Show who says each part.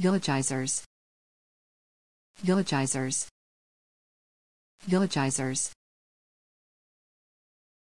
Speaker 1: Villagizers. Villagizers. Villagizers.